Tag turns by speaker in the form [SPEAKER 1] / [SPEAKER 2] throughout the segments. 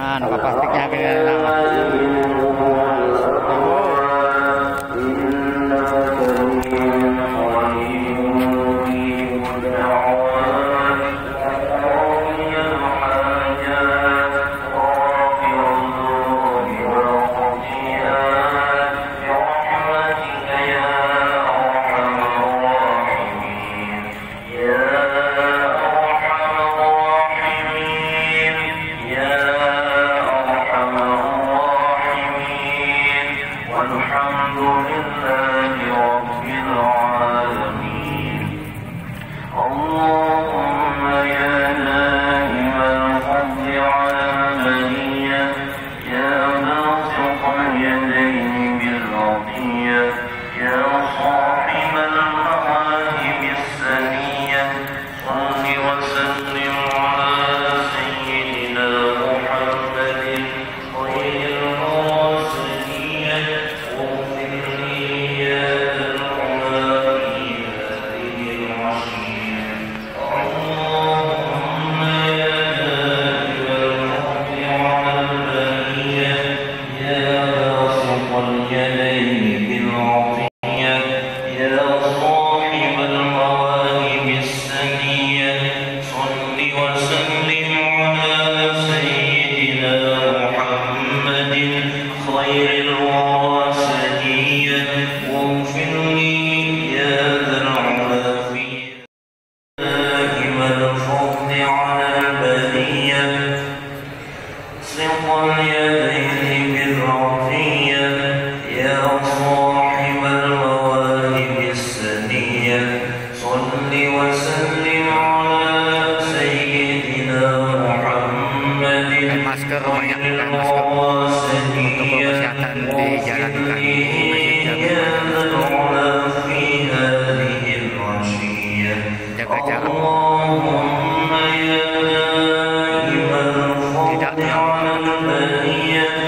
[SPEAKER 1] Nah, nggak plastiknya الأمنية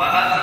[SPEAKER 1] 晚 安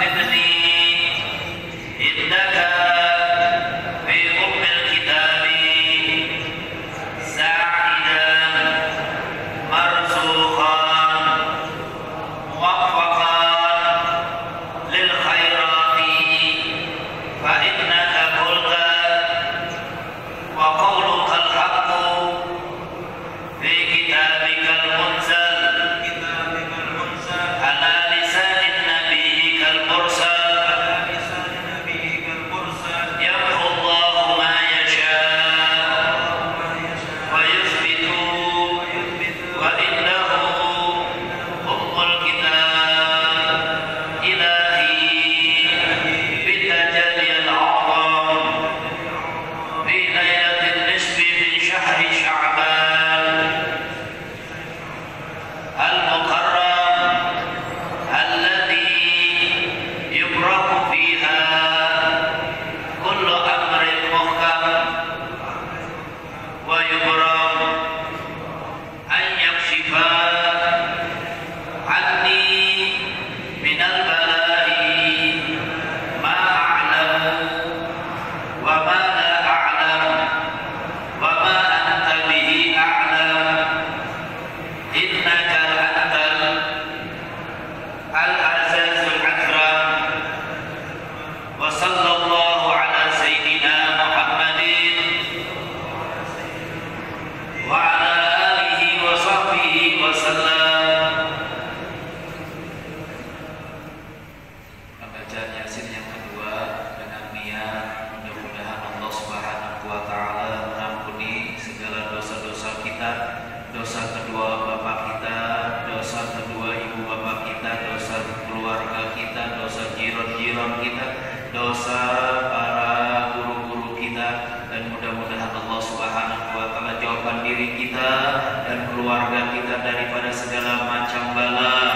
[SPEAKER 1] kita, dosa kedua bapak kita, dosa kedua ibu bapak kita, dosa keluarga kita, dosa jiran-jiran kita, dosa para guru-guru kita dan mudah-mudahan Allah Subhanahu wa taala jauhkan diri kita dan keluarga kita daripada segala macam balas